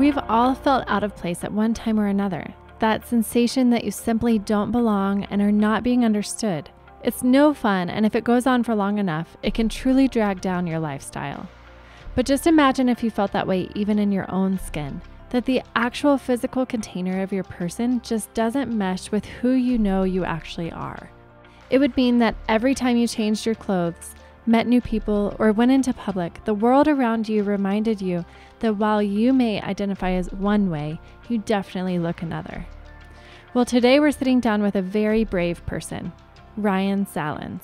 We've all felt out of place at one time or another. That sensation that you simply don't belong and are not being understood. It's no fun, and if it goes on for long enough, it can truly drag down your lifestyle. But just imagine if you felt that way even in your own skin that the actual physical container of your person just doesn't mesh with who you know you actually are. It would mean that every time you changed your clothes, met new people, or went into public, the world around you reminded you that while you may identify as one way, you definitely look another. Well, today we're sitting down with a very brave person, Ryan Sallans.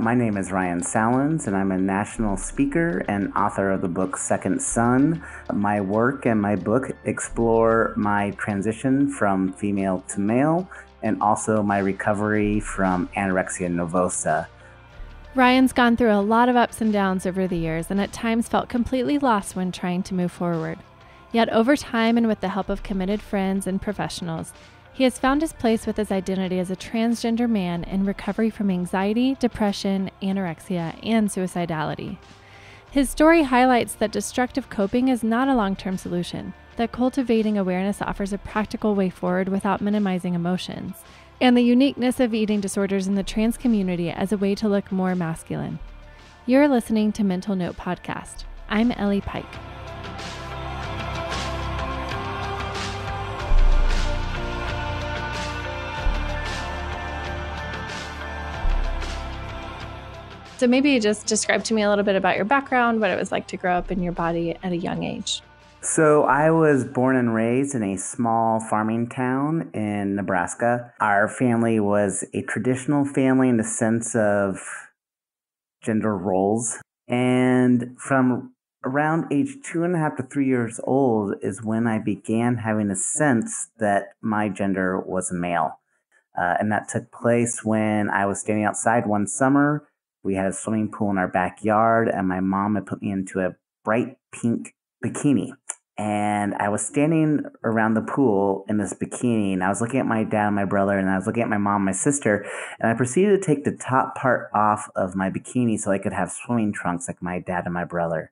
My name is Ryan Sallans, and I'm a national speaker and author of the book Second Son. My work and my book explore my transition from female to male and also my recovery from anorexia nervosa. Ryan's gone through a lot of ups and downs over the years and at times felt completely lost when trying to move forward. Yet, over time and with the help of committed friends and professionals, he has found his place with his identity as a transgender man in recovery from anxiety, depression, anorexia, and suicidality. His story highlights that destructive coping is not a long term solution, that cultivating awareness offers a practical way forward without minimizing emotions, and the uniqueness of eating disorders in the trans community as a way to look more masculine. You're listening to Mental Note Podcast. I'm Ellie Pike. So maybe just describe to me a little bit about your background, what it was like to grow up in your body at a young age. So, I was born and raised in a small farming town in Nebraska. Our family was a traditional family in the sense of gender roles. And from around age two and a half to three years old is when I began having a sense that my gender was male. Uh, and that took place when I was standing outside one summer we had a swimming pool in our backyard, and my mom had put me into a bright pink bikini. And I was standing around the pool in this bikini, and I was looking at my dad and my brother, and I was looking at my mom and my sister, and I proceeded to take the top part off of my bikini so I could have swimming trunks like my dad and my brother.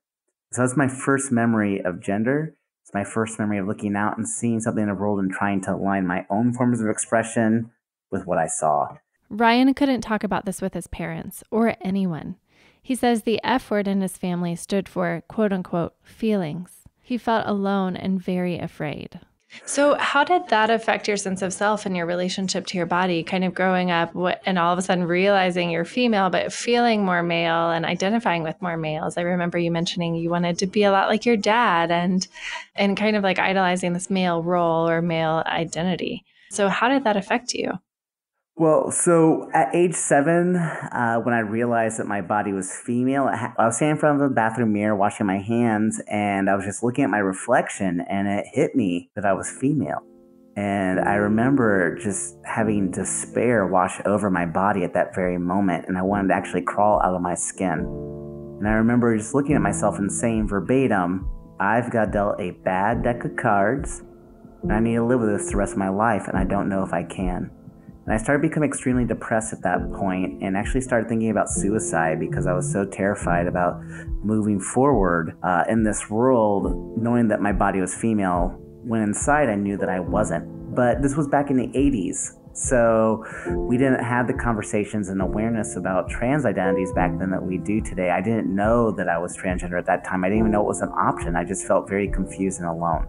So that's my first memory of gender. It's my first memory of looking out and seeing something in the world and trying to align my own forms of expression with what I saw. Ryan couldn't talk about this with his parents or anyone. He says the F word in his family stood for quote unquote feelings. He felt alone and very afraid. So, how did that affect your sense of self and your relationship to your body? Kind of growing up and all of a sudden realizing you're female, but feeling more male and identifying with more males. I remember you mentioning you wanted to be a lot like your dad and and kind of like idolizing this male role or male identity. So, how did that affect you? Well, so at age seven, uh, when I realized that my body was female, I was standing in front of the bathroom mirror washing my hands, and I was just looking at my reflection, and it hit me that I was female. And I remember just having despair wash over my body at that very moment, and I wanted to actually crawl out of my skin. And I remember just looking at myself and saying verbatim, I've got dealt a bad deck of cards, and I need to live with this the rest of my life, and I don't know if I can. And I started becoming extremely depressed at that point and actually started thinking about suicide because I was so terrified about moving forward uh, in this world, knowing that my body was female. When inside, I knew that I wasn't. But this was back in the 80s. So we didn't have the conversations and awareness about trans identities back then that we do today. I didn't know that I was transgender at that time. I didn't even know it was an option. I just felt very confused and alone.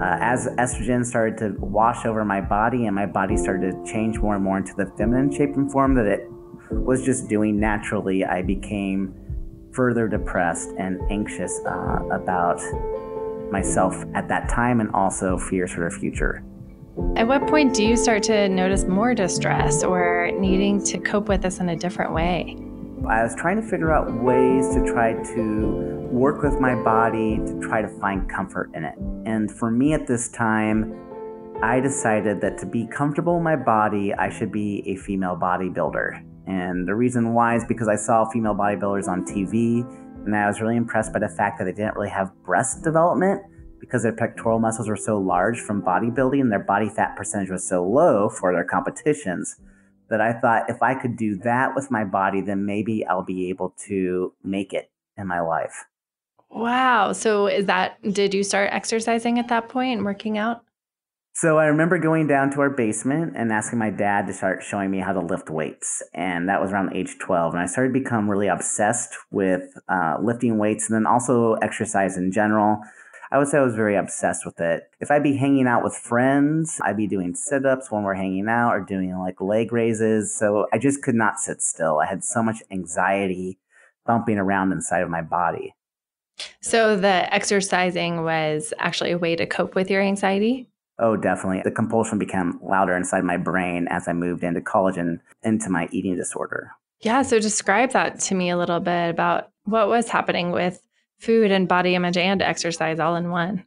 Uh, as estrogen started to wash over my body and my body started to change more and more into the feminine shape and form that it was just doing naturally, I became further depressed and anxious uh, about myself at that time and also fears for the future. At what point do you start to notice more distress or needing to cope with this in a different way? I was trying to figure out ways to try to work with my body to try to find comfort in it. And for me at this time, I decided that to be comfortable in my body, I should be a female bodybuilder. And the reason why is because I saw female bodybuilders on TV, and I was really impressed by the fact that they didn't really have breast development because their pectoral muscles were so large from bodybuilding and their body fat percentage was so low for their competitions that I thought if I could do that with my body, then maybe I'll be able to make it in my life. Wow. So is that did you start exercising at that point and working out? So I remember going down to our basement and asking my dad to start showing me how to lift weights, and that was around age twelve. And I started to become really obsessed with uh, lifting weights, and then also exercise in general. I would say I was very obsessed with it. If I'd be hanging out with friends, I'd be doing sit ups when we're hanging out or doing like leg raises. So I just could not sit still. I had so much anxiety bumping around inside of my body. So the exercising was actually a way to cope with your anxiety? Oh, definitely. The compulsion became louder inside my brain as I moved into college and into my eating disorder. Yeah. So describe that to me a little bit about what was happening with food and body image and exercise all in one.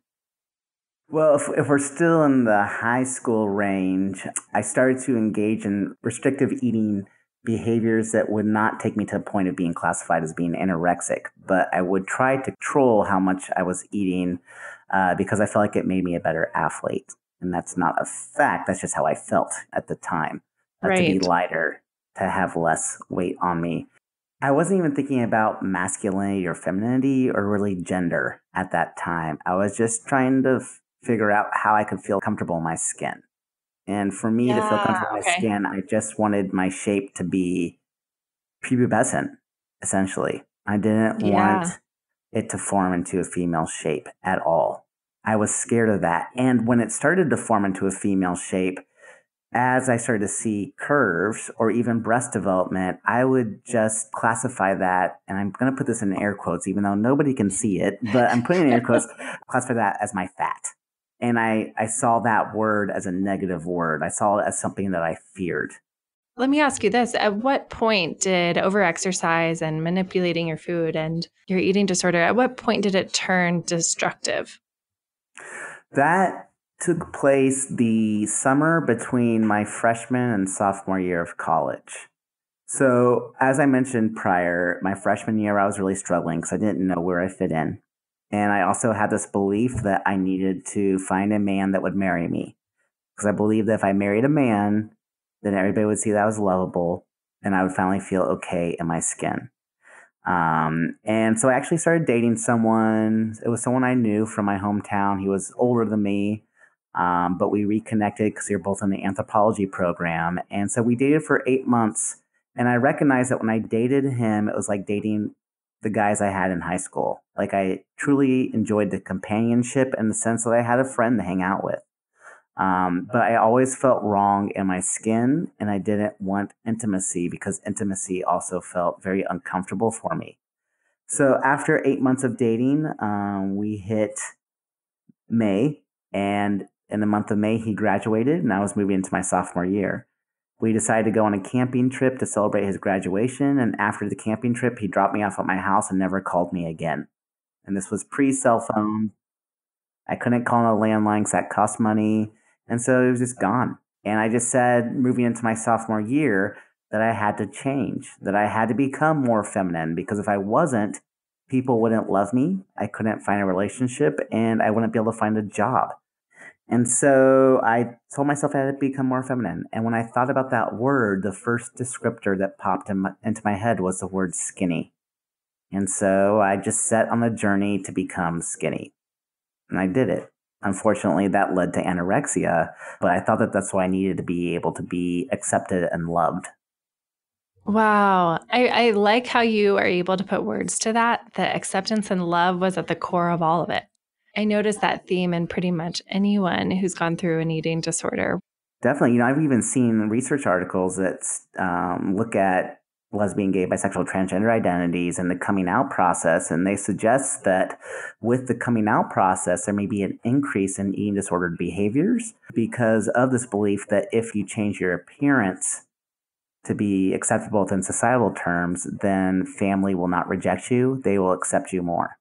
Well, if, if we're still in the high school range, I started to engage in restrictive eating behaviors that would not take me to the point of being classified as being anorexic, but I would try to control how much I was eating uh, because I felt like it made me a better athlete. And that's not a fact, that's just how I felt at the time. Uh, right. To be lighter, to have less weight on me. I wasn't even thinking about masculinity or femininity or really gender at that time. I was just trying to f- figure out how I could feel comfortable in my skin. And for me yeah, to feel comfortable in my skin, I just wanted my shape to be prepubescent, essentially. I didn't yeah. want it to form into a female shape at all. I was scared of that. And when it started to form into a female shape, as I started to see curves or even breast development, I would just classify that, and I'm going to put this in air quotes, even though nobody can see it, but I'm putting in air quotes, classify that as my fat. And I, I saw that word as a negative word. I saw it as something that I feared. Let me ask you this. At what point did overexercise and manipulating your food and your eating disorder, at what point did it turn destructive? That took place the summer between my freshman and sophomore year of college. So, as I mentioned prior, my freshman year, I was really struggling because I didn't know where I fit in. And I also had this belief that I needed to find a man that would marry me. Because I believed that if I married a man, then everybody would see that I was lovable and I would finally feel okay in my skin. Um, and so I actually started dating someone. It was someone I knew from my hometown. He was older than me, um, but we reconnected because we were both in the anthropology program. And so we dated for eight months. And I recognized that when I dated him, it was like dating the guys I had in high school. Like I truly enjoyed the companionship and the sense that I had a friend to hang out with. Um, but I always felt wrong in my skin and I didn't want intimacy because intimacy also felt very uncomfortable for me. So after eight months of dating, um, we hit May and in the month of May, he graduated and I was moving into my sophomore year. We decided to go on a camping trip to celebrate his graduation. And after the camping trip, he dropped me off at my house and never called me again. And this was pre cell phone. I couldn't call on a landline because that cost money. And so it was just gone. And I just said, moving into my sophomore year, that I had to change, that I had to become more feminine because if I wasn't, people wouldn't love me. I couldn't find a relationship and I wouldn't be able to find a job. And so I told myself I had to become more feminine. And when I thought about that word, the first descriptor that popped in my, into my head was the word skinny. And so I just set on the journey to become skinny. And I did it. Unfortunately, that led to anorexia, but I thought that that's why I needed to be able to be accepted and loved. Wow. I, I like how you are able to put words to that. The acceptance and love was at the core of all of it. I noticed that theme in pretty much anyone who's gone through an eating disorder. Definitely. You know, I've even seen research articles that um, look at lesbian, gay, bisexual, transgender identities and the coming out process. And they suggest that with the coming out process, there may be an increase in eating disordered behaviors because of this belief that if you change your appearance to be acceptable within societal terms, then family will not reject you, they will accept you more.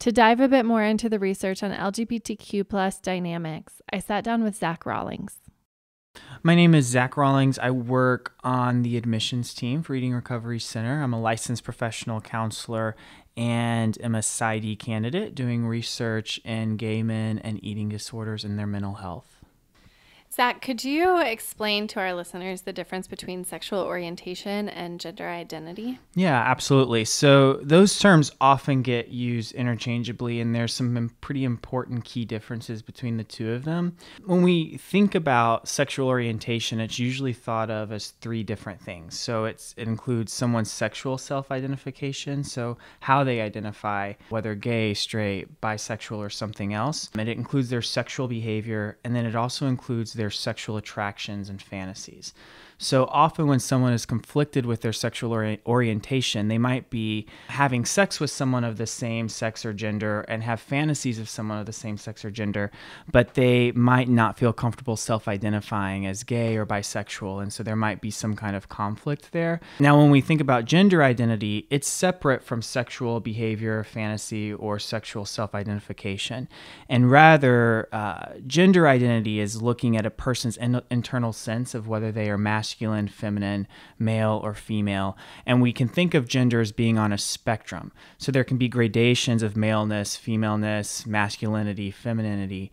To dive a bit more into the research on LGBTQ plus dynamics, I sat down with Zach Rawlings. My name is Zach Rawlings. I work on the admissions team for Eating Recovery Center. I'm a licensed professional counselor and am a PsyD candidate doing research in gay men and eating disorders and their mental health. Zach, could you explain to our listeners the difference between sexual orientation and gender identity? Yeah, absolutely. So, those terms often get used interchangeably, and there's some pretty important key differences between the two of them. When we think about sexual orientation, it's usually thought of as three different things. So, it's, it includes someone's sexual self identification, so how they identify, whether gay, straight, bisexual, or something else. And it includes their sexual behavior, and then it also includes their sexual attractions and fantasies. So often, when someone is conflicted with their sexual ori- orientation, they might be having sex with someone of the same sex or gender and have fantasies of someone of the same sex or gender, but they might not feel comfortable self identifying as gay or bisexual. And so there might be some kind of conflict there. Now, when we think about gender identity, it's separate from sexual behavior, fantasy, or sexual self identification. And rather, uh, gender identity is looking at a person's in- internal sense of whether they are masculine masculine, feminine, male, or female. And we can think of gender as being on a spectrum. So there can be gradations of maleness, femaleness, masculinity, femininity.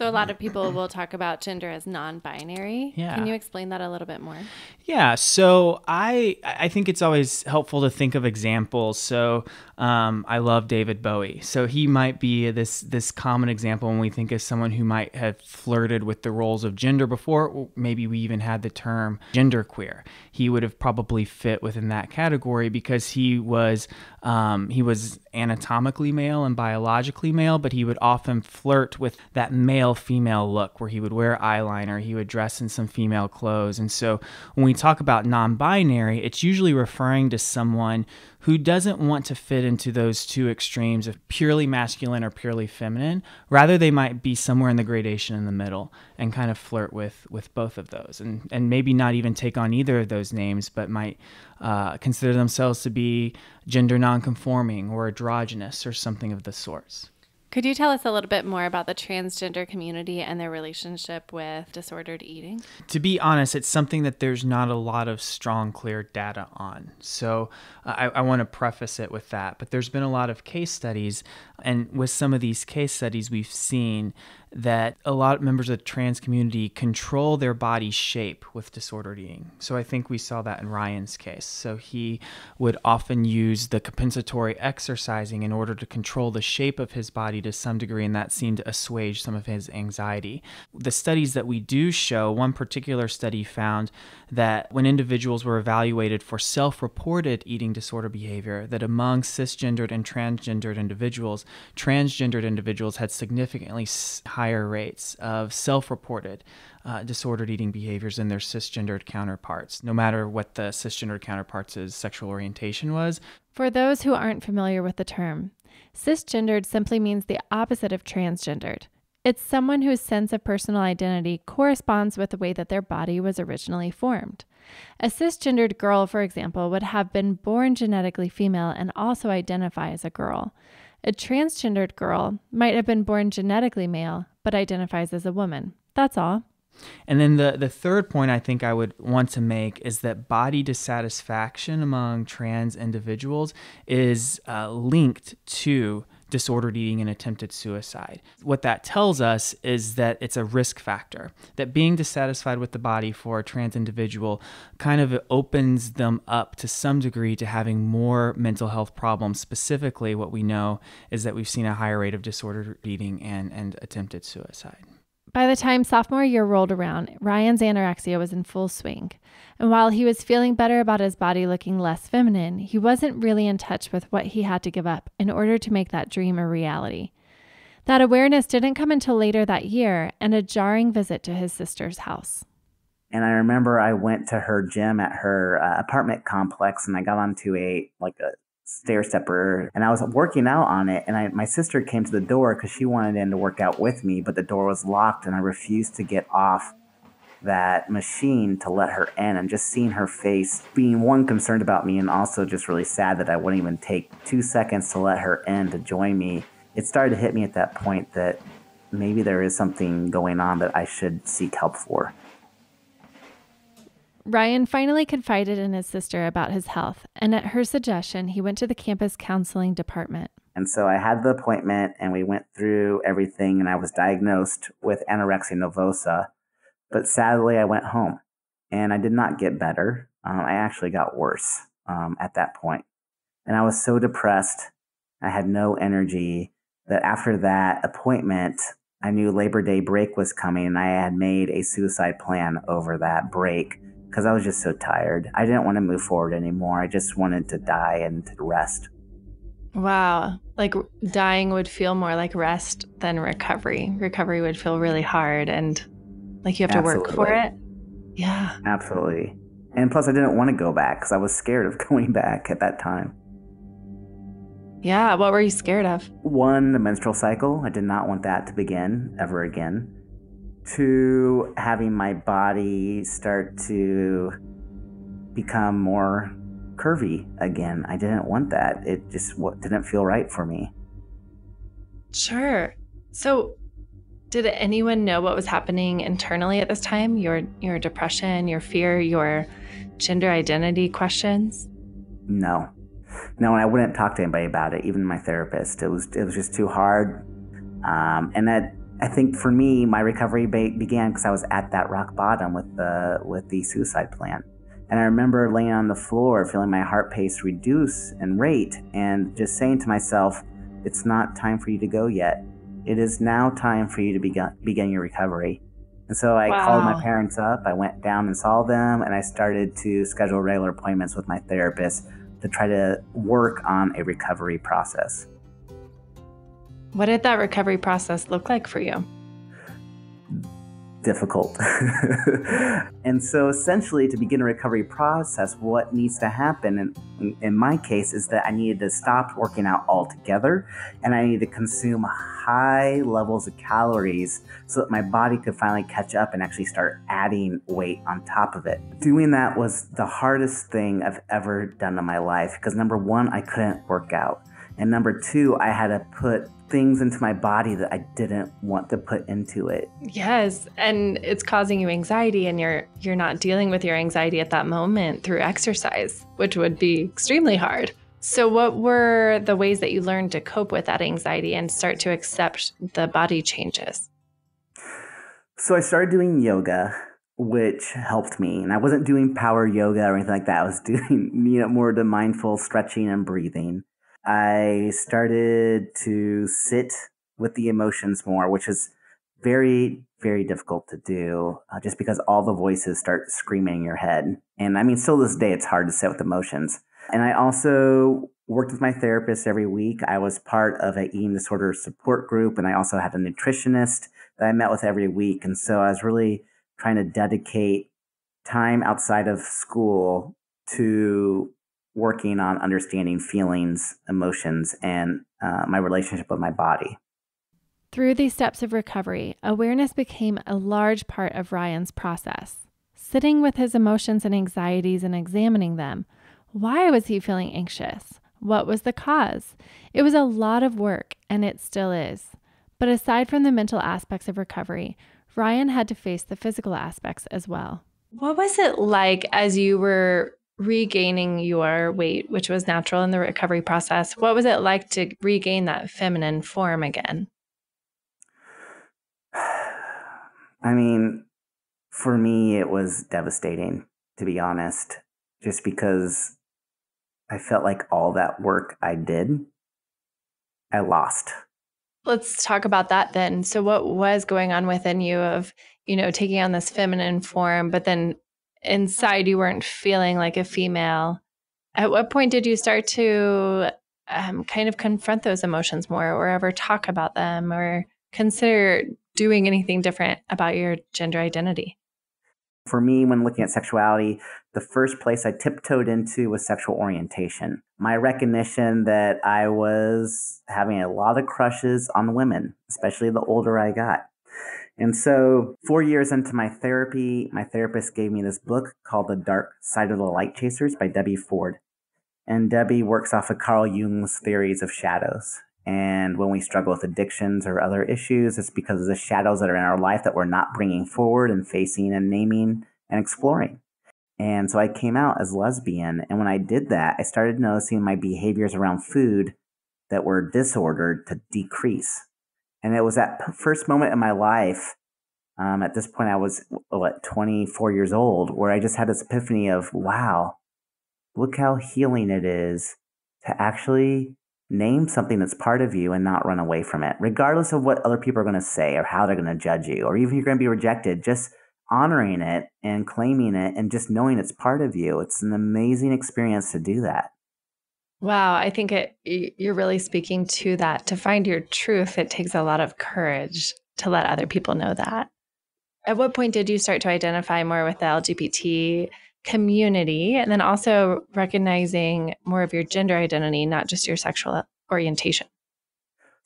So a lot of people will talk about gender as non-binary. Yeah. Can you explain that a little bit more? Yeah. So I I think it's always helpful to think of examples. So um, I love David Bowie. So he might be this this common example when we think of someone who might have flirted with the roles of gender before. Maybe we even had the term genderqueer. He would have probably fit within that category because he was um, he was anatomically male and biologically male, but he would often flirt with that male female look where he would wear eyeliner, he would dress in some female clothes. And so when we talk about non binary, it's usually referring to someone who doesn't want to fit into those two extremes of purely masculine or purely feminine. Rather, they might be somewhere in the gradation in the middle and kind of flirt with with both of those, and and maybe not even take on either of those names, but might uh, consider themselves to be gender nonconforming or androgynous or something of the sorts. Could you tell us a little bit more about the transgender community and their relationship with disordered eating? To be honest, it's something that there's not a lot of strong, clear data on. So uh, I, I want to preface it with that. But there's been a lot of case studies. And with some of these case studies, we've seen that a lot of members of the trans community control their body shape with disordered eating. So I think we saw that in Ryan's case. So he would often use the compensatory exercising in order to control the shape of his body to some degree, and that seemed to assuage some of his anxiety. The studies that we do show, one particular study found that when individuals were evaluated for self reported eating disorder behavior, that among cisgendered and transgendered individuals, transgendered individuals had significantly higher rates of self reported uh, disordered eating behaviors than their cisgendered counterparts, no matter what the cisgendered counterparts' sexual orientation was. For those who aren't familiar with the term, cisgendered simply means the opposite of transgendered. It's someone whose sense of personal identity corresponds with the way that their body was originally formed. A cisgendered girl, for example, would have been born genetically female and also identify as a girl. A transgendered girl might have been born genetically male but identifies as a woman. That's all. And then the, the third point I think I would want to make is that body dissatisfaction among trans individuals is uh, linked to disordered eating and attempted suicide. What that tells us is that it's a risk factor, that being dissatisfied with the body for a trans individual kind of opens them up to some degree to having more mental health problems. Specifically, what we know is that we've seen a higher rate of disordered eating and, and attempted suicide. By the time sophomore year rolled around, Ryan's anorexia was in full swing. And while he was feeling better about his body looking less feminine, he wasn't really in touch with what he had to give up in order to make that dream a reality. That awareness didn't come until later that year and a jarring visit to his sister's house. And I remember I went to her gym at her uh, apartment complex and I got onto a like a stair stepper and I was working out on it and I, my sister came to the door because she wanted in to work out with me, but the door was locked and I refused to get off that machine to let her in and just seeing her face being one concerned about me and also just really sad that I wouldn't even take two seconds to let her in to join me. It started to hit me at that point that maybe there is something going on that I should seek help for. Ryan finally confided in his sister about his health, and at her suggestion, he went to the campus counseling department. And so I had the appointment and we went through everything, and I was diagnosed with anorexia nervosa. But sadly, I went home and I did not get better. Um, I actually got worse um, at that point. And I was so depressed. I had no energy that after that appointment, I knew Labor Day break was coming and I had made a suicide plan over that break because I was just so tired. I didn't want to move forward anymore. I just wanted to die and to rest. Wow. Like dying would feel more like rest than recovery. Recovery would feel really hard and like you have Absolutely. to work for it. Yeah. Absolutely. And plus, I didn't want to go back because I was scared of going back at that time. Yeah. What were you scared of? One, the menstrual cycle. I did not want that to begin ever again to having my body start to become more curvy again. I didn't want that. It just didn't feel right for me. Sure. So, did anyone know what was happening internally at this time? Your your depression, your fear, your gender identity questions? No. No, and I wouldn't talk to anybody about it, even my therapist. It was it was just too hard. Um, and that I think for me, my recovery be- began because I was at that rock bottom with the with the suicide plan, and I remember laying on the floor, feeling my heart pace reduce and rate, and just saying to myself, "It's not time for you to go yet. It is now time for you to begin begin your recovery." And so I wow. called my parents up. I went down and saw them, and I started to schedule regular appointments with my therapist to try to work on a recovery process. What did that recovery process look like for you? Difficult. and so, essentially, to begin a recovery process, what needs to happen, in, in my case, is that I needed to stop working out altogether and I needed to consume high levels of calories so that my body could finally catch up and actually start adding weight on top of it. Doing that was the hardest thing I've ever done in my life because number one, I couldn't work out. And number two, I had to put things into my body that I didn't want to put into it. Yes, and it's causing you anxiety and you're you're not dealing with your anxiety at that moment through exercise, which would be extremely hard. So what were the ways that you learned to cope with that anxiety and start to accept the body changes? So I started doing yoga which helped me. And I wasn't doing power yoga or anything like that. I was doing you know more the mindful stretching and breathing. I started to sit with the emotions more, which is very, very difficult to do uh, just because all the voices start screaming in your head. And I mean, still this day, it's hard to sit with emotions. And I also worked with my therapist every week. I was part of a eating disorder support group, and I also had a nutritionist that I met with every week. And so I was really trying to dedicate time outside of school to working on understanding feelings, emotions, and uh, my relationship with my body. Through these steps of recovery, awareness became a large part of Ryan's process. Sitting with his emotions and anxieties and examining them. Why was he feeling anxious? What was the cause? It was a lot of work, and it still is. But aside from the mental aspects of recovery, Ryan had to face the physical aspects as well. What was it like as you were regaining your weight, which was natural in the recovery process, what was it like to regain that feminine form again? I mean, for me, it was devastating, to be honest, just because I felt like all that work I did, I lost. Let's talk about that then. So, what was going on within you of, you know, taking on this feminine form, but then inside you weren't feeling like a female. At what point did you start to um, kind of confront those emotions more or ever talk about them or consider doing anything different about your gender identity? For me, when looking at sexuality, the first place I tiptoed into was sexual orientation. My recognition that I was having a lot of crushes on women, especially the older I got. And so, four years into my therapy, my therapist gave me this book called The Dark Side of the Light Chasers by Debbie Ford. And Debbie works off of Carl Jung's theories of shadows. And when we struggle with addictions or other issues, it's because of the shadows that are in our life that we're not bringing forward and facing and naming and exploring. And so I came out as lesbian. And when I did that, I started noticing my behaviors around food that were disordered to decrease. And it was that first moment in my life Um, at this point, I was, what, 24 years old, where I just had this epiphany of, wow, look how healing it is to actually name something that's part of you and not run away from it, regardless of what other people are going to say or how they're going to judge you, or even you're going to be rejected. Just honoring it and claiming it and just knowing it's part of you. It's an amazing experience to do that. Wow, I think it you're really speaking to that. To find your truth, it takes a lot of courage to let other people know that. At what point did you start to identify more with the LGBT community and then also recognizing more of your gender identity, not just your sexual orientation?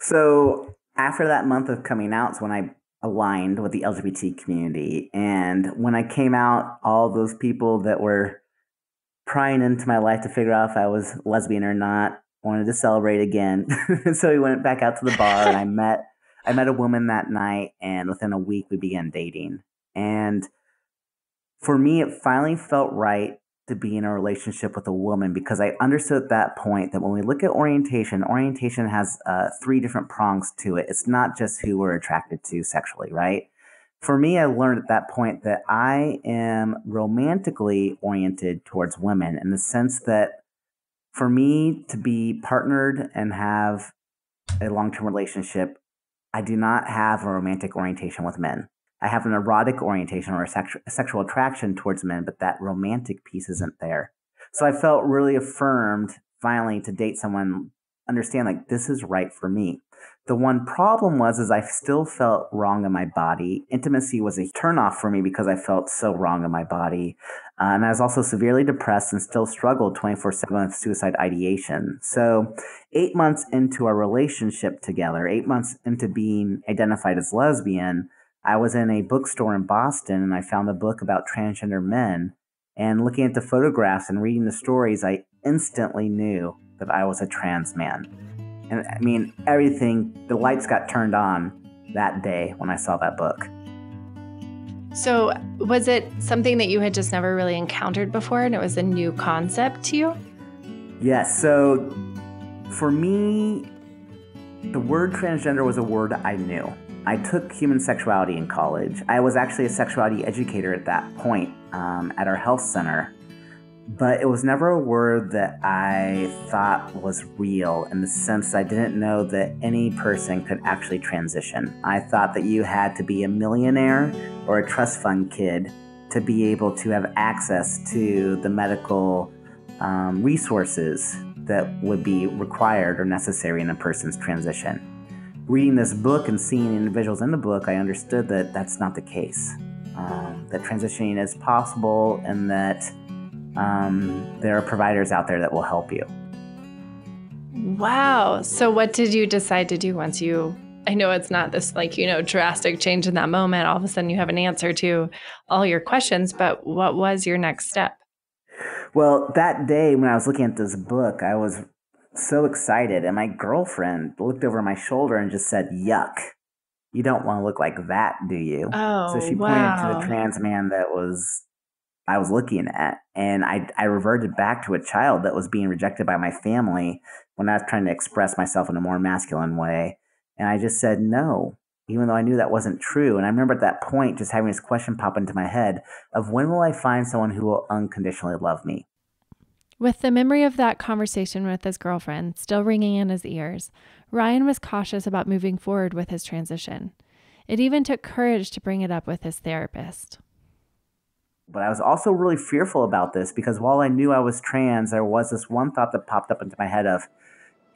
So, after that month of coming out when I aligned with the LGBT community. And when I came out, all those people that were prying into my life to figure out if I was lesbian or not wanted to celebrate again. so we went back out to the bar and I met I met a woman that night and within a week we began dating. And for me it finally felt right to be in a relationship with a woman because I understood at that point that when we look at orientation, orientation has uh, three different prongs to it. It's not just who we're attracted to sexually, right? For me, I learned at that point that I am romantically oriented towards women in the sense that for me to be partnered and have a long term relationship, I do not have a romantic orientation with men. I have an erotic orientation or a, sexu- a sexual attraction towards men, but that romantic piece isn't there. So I felt really affirmed finally to date someone, understand like this is right for me. The one problem was is I still felt wrong in my body. Intimacy was a turnoff for me because I felt so wrong in my body. Uh, and I was also severely depressed and still struggled 24 7 with suicide ideation. So, eight months into our relationship together, eight months into being identified as lesbian, I was in a bookstore in Boston and I found a book about transgender men. And looking at the photographs and reading the stories, I instantly knew that I was a trans man. And I mean, everything, the lights got turned on that day when I saw that book. So, was it something that you had just never really encountered before and it was a new concept to you? Yes. So, for me, the word transgender was a word I knew. I took human sexuality in college. I was actually a sexuality educator at that point um, at our health center, but it was never a word that I thought was real in the sense that I didn't know that any person could actually transition. I thought that you had to be a millionaire or a trust fund kid to be able to have access to the medical um, resources that would be required or necessary in a person's transition reading this book and seeing individuals in the book, I understood that that's not the case. Um, that transitioning is possible and that um, there are providers out there that will help you. Wow. So, what did you decide to do once you? I know it's not this like, you know, drastic change in that moment. All of a sudden you have an answer to all your questions, but what was your next step? Well, that day when I was looking at this book, I was so excited. And my girlfriend looked over my shoulder and just said, Yuck. You don't want to look like that, do you? Oh, so she pointed wow. to the trans man that was I was looking at. And I, I reverted back to a child that was being rejected by my family when I was trying to express myself in a more masculine way. And I just said no, even though I knew that wasn't true. And I remember at that point just having this question pop into my head of when will I find someone who will unconditionally love me? With the memory of that conversation with his girlfriend still ringing in his ears, Ryan was cautious about moving forward with his transition. It even took courage to bring it up with his therapist. But I was also really fearful about this because while I knew I was trans, there was this one thought that popped up into my head of,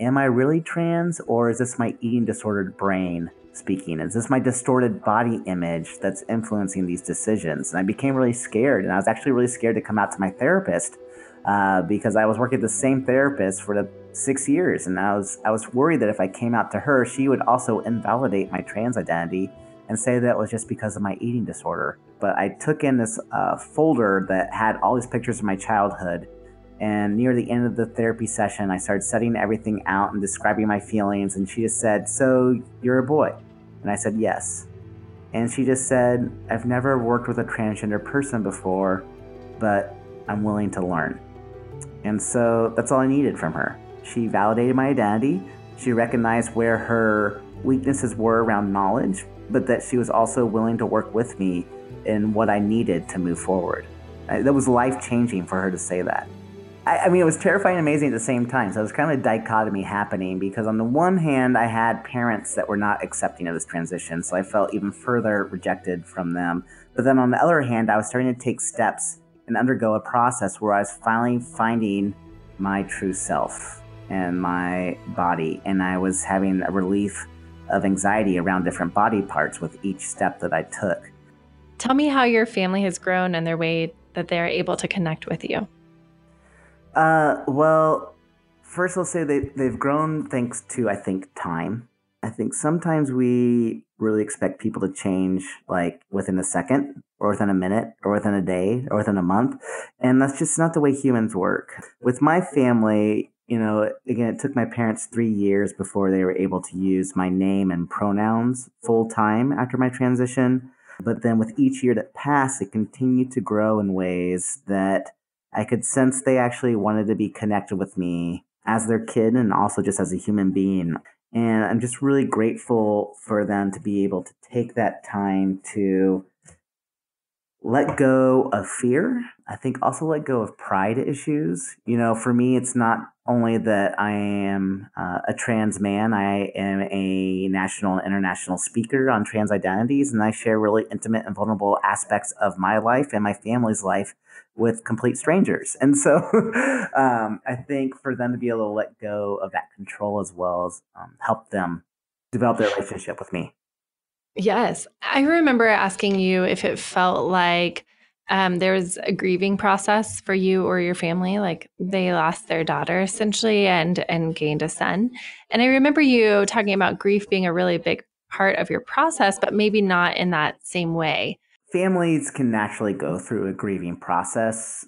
am I really trans or is this my eating disordered brain speaking? Is this my distorted body image that's influencing these decisions? And I became really scared. And I was actually really scared to come out to my therapist uh, because I was working with the same therapist for the six years, and I was I was worried that if I came out to her, she would also invalidate my trans identity and say that was just because of my eating disorder. But I took in this uh, folder that had all these pictures of my childhood. And near the end of the therapy session, I started setting everything out and describing my feelings. And she just said, So you're a boy? And I said, Yes. And she just said, I've never worked with a transgender person before, but I'm willing to learn. And so that's all I needed from her. She validated my identity. She recognized where her weaknesses were around knowledge, but that she was also willing to work with me in what I needed to move forward. That was life changing for her to say that. I, I, mean, it was terrifying and amazing at the same time. So it was kind of a dichotomy happening because, on the one hand, I had parents that were not accepting of this transition. So I felt even further rejected from them. But then on the other hand, I was starting to take steps and undergo a process where I was finally finding my true self and my body. And I was having a relief of anxiety around different body parts with each step that I took. Tell me how your family has grown and their way that they're able to connect with you. Uh, well, first I'll say they, they've grown thanks to, I think, time. I think sometimes we really expect people to change like within a second or within a minute or within a day or within a month. And that's just not the way humans work. With my family, you know, again, it took my parents three years before they were able to use my name and pronouns full time after my transition. But then with each year that passed, it continued to grow in ways that I could sense they actually wanted to be connected with me as their kid and also just as a human being. And I'm just really grateful for them to be able to take that time to let go of fear. I think also let go of pride issues. You know, for me, it's not only that I am uh, a trans man, I am a national and international speaker on trans identities, and I share really intimate and vulnerable aspects of my life and my family's life with complete strangers. And so um, I think for them to be able to let go of that control as well as um, help them develop their relationship with me. Yes. I remember asking you if it felt like um, there was a grieving process for you or your family, like they lost their daughter essentially and and gained a son. And I remember you talking about grief being a really big part of your process, but maybe not in that same way. Families can naturally go through a grieving process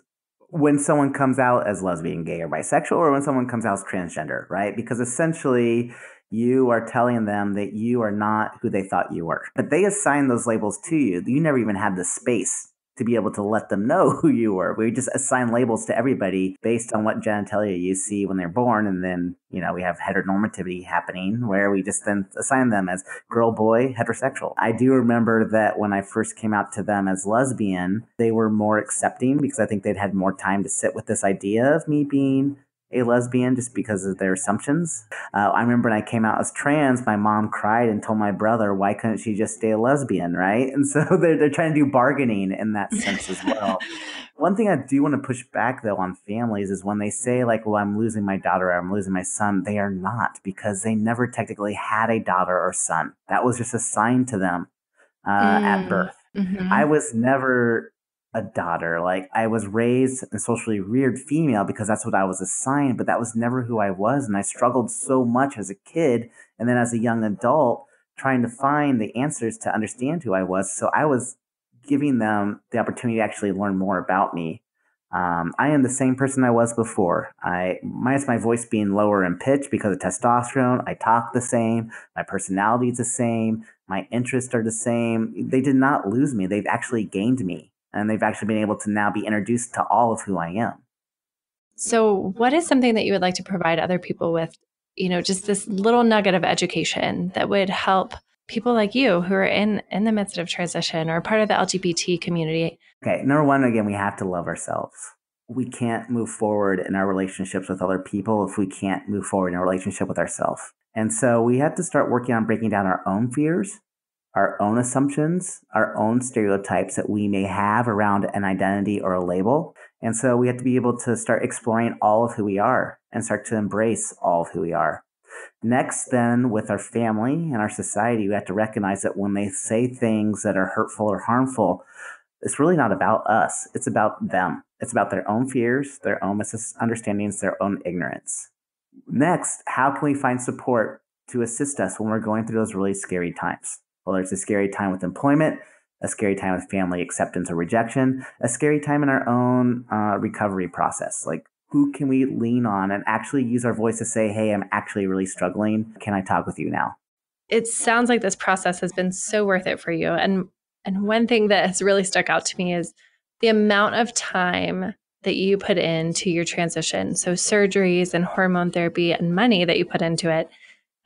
when someone comes out as lesbian, gay, or bisexual, or when someone comes out as transgender, right? Because essentially you are telling them that you are not who they thought you were. But they assign those labels to you. You never even had the space to be able to let them know who you were. We just assign labels to everybody based on what genitalia you see when they're born. And then, you know, we have heteronormativity happening where we just then assign them as girl, boy, heterosexual. I do remember that when I first came out to them as lesbian, they were more accepting because I think they'd had more time to sit with this idea of me being a lesbian just because of their assumptions. Uh, I remember when I came out as trans, my mom cried and told my brother, why couldn't she just stay a lesbian, right? And so they're, they're trying to do bargaining in that sense as well. One thing I do want to push back though on families is when they say like, well, I'm losing my daughter or I'm losing my son, they are not because they never technically had a daughter or son. That was just assigned to them uh, mm. at birth. Mm-hmm. I was never a daughter. Like I was raised and socially reared female because that's what I was assigned, but that was never who I was. And I struggled so much as a kid and then as a young adult trying to find the answers to understand who I was. So I was giving them the opportunity to actually learn more about me. Um, I am the same person I was before. I minus my voice being lower in pitch because of testosterone. I talk the same. My personality is the same. My interests are the same. They did not lose me. They've actually gained me and they've actually been able to now be introduced to all of who I am. So, what is something that you would like to provide other people with, you know, just this little nugget of education that would help people like you who are in in the midst of transition or part of the LGBT community? Okay, number one, again, we have to love ourselves. We can't move forward in our relationships with other people if we can't move forward in our relationship with ourselves. And so we have to start working on breaking down our own fears our own assumptions, our own stereotypes that we may have around an identity or a label. And so we have to be able to start exploring all of who we are and start to embrace all of who we are. Next, then, with our family and our society, we have to recognize that when they say things that are hurtful or harmful, it's really not about us. It's about them. It's about their own fears, their own misunderstandings, their own ignorance. Next, how can we find support to assist us when we're going through those really scary times? Whether it's a scary time with employment, a scary time with family acceptance or rejection, a scary time in our own uh, recovery process. Like, who can we lean on and actually use our voice to say, hey, I'm actually really struggling. Can I talk with you now? It sounds like this process has been so worth it for you. And and one thing that has really stuck out to me is the amount of time that you put into your transition. So surgeries and hormone therapy and money that you put into it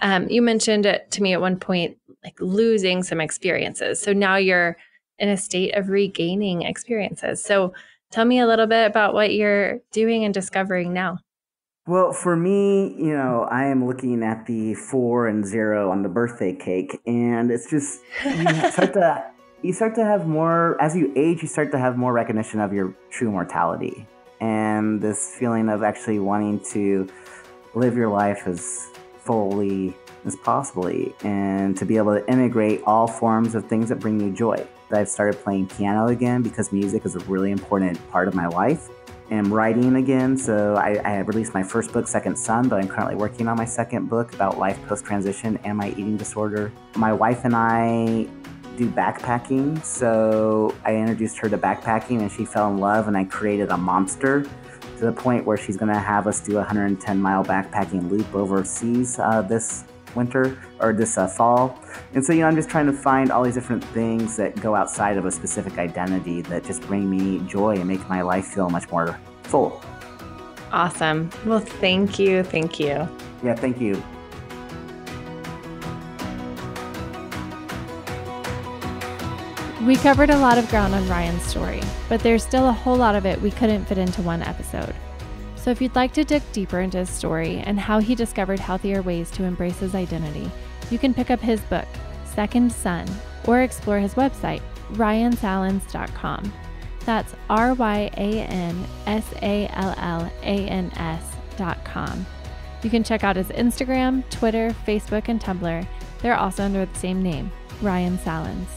Um, you mentioned it to me at one point, like losing some experiences. So now you're in a state of regaining experiences. So tell me a little bit about what you're doing and discovering now. Well, for me, you know, I am looking at the four and zero on the birthday cake, and it's just you start to you start to have more as you age. You start to have more recognition of your true mortality, and this feeling of actually wanting to live your life as fully as possibly, and to be able to integrate all forms of things that bring you joy. I've started playing piano again because music is a really important part of my life. am writing again, so I, I released my first book, Second Son, but I'm currently working on my second book about life post transition and my eating disorder. My wife and I do backpacking, so I introduced her to backpacking and she fell in love, and I created a monster to the point where she's going to have us do a 110 mile backpacking loop overseas uh, this winter or this uh, fall. And so, you know, I'm just trying to find all these different things that go outside of a specific identity that just bring me joy and make my life feel much more full. Awesome. Well, thank you. Thank you. Yeah, thank you. We covered a lot of ground on Ryan's story, but there's still a whole lot of it we couldn't fit into one episode. So, if you'd like to dig deeper into his story and how he discovered healthier ways to embrace his identity, you can pick up his book, Second Son, or explore his website, ryansallans.com. That's R Y A N S A L L A N S.com. You can check out his Instagram, Twitter, Facebook, and Tumblr. They're also under the same name, Ryan Sallans.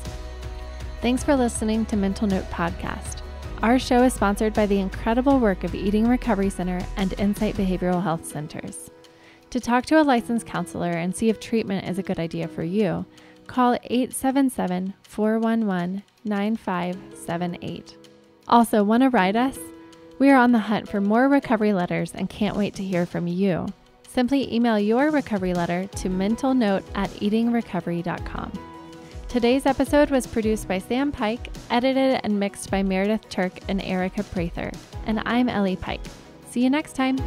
Thanks for listening to Mental Note Podcast. Our show is sponsored by the incredible work of Eating Recovery Center and Insight Behavioral Health Centers. To talk to a licensed counselor and see if treatment is a good idea for you, call 877 411 9578. Also, want to write us? We are on the hunt for more recovery letters and can't wait to hear from you. Simply email your recovery letter to mentalnote at eatingrecovery.com. Today's episode was produced by Sam Pike, edited and mixed by Meredith Turk and Erica Prather, and I'm Ellie Pike. See you next time.